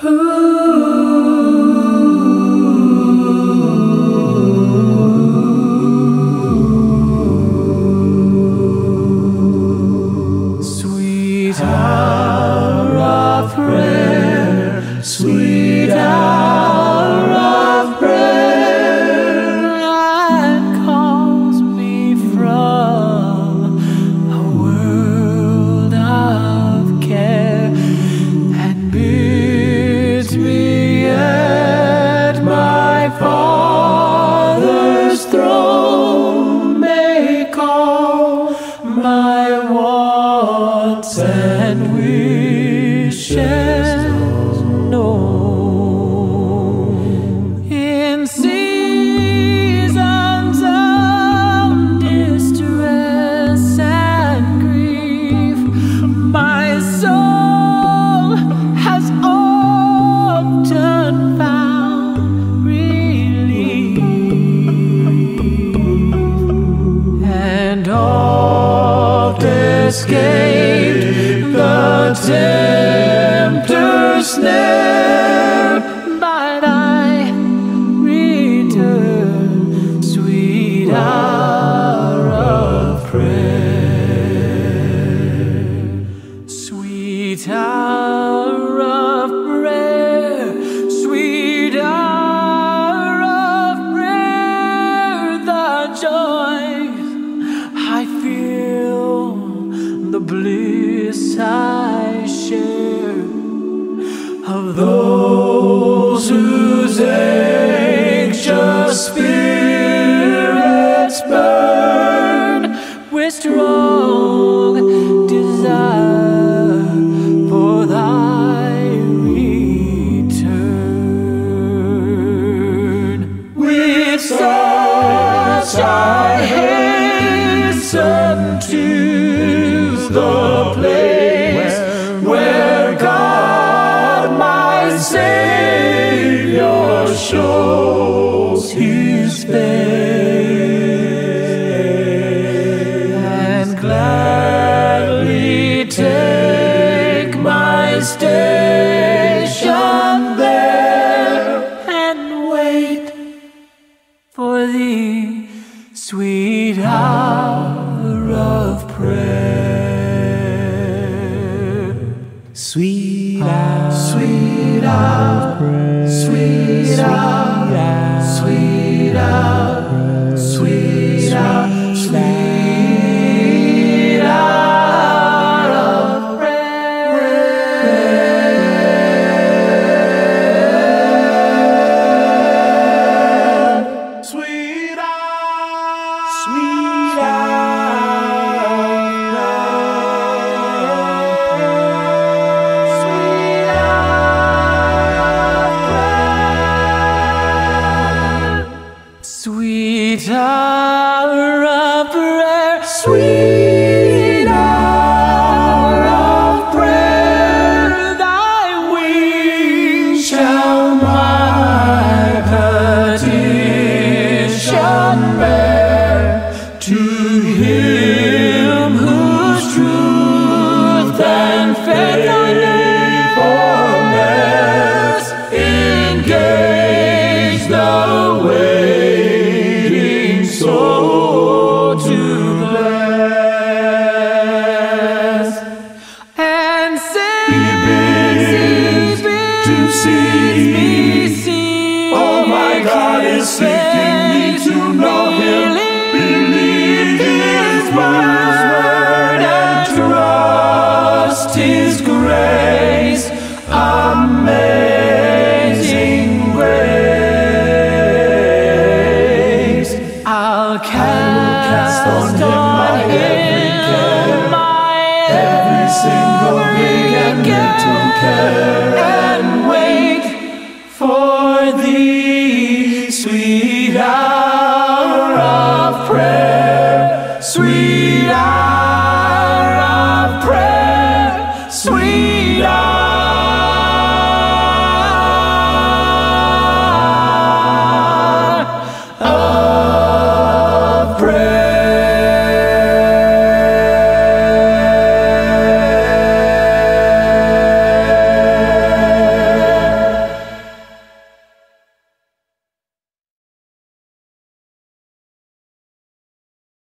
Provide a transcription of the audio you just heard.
Sweet my wants and wishes known in seasons of distress and grief. My soul has often found relief and oft escaped the tempter's snare. But I return, sweet hour of prayer, sweet hour of prayer, sweet hour of prayer, the joys those whose anxious spirits burn with strong desire for thy return. With such I hasten to the shows His face and gladly take my station there and wait for thee, sweet hour of prayer. Sweet hour, Sweet hour, sweet hour, sweet sweet sweet Oh, my God is seeking me to know Him. Believe His word and trust His grace. Amazing grace. I'll cast, I cast on Him. I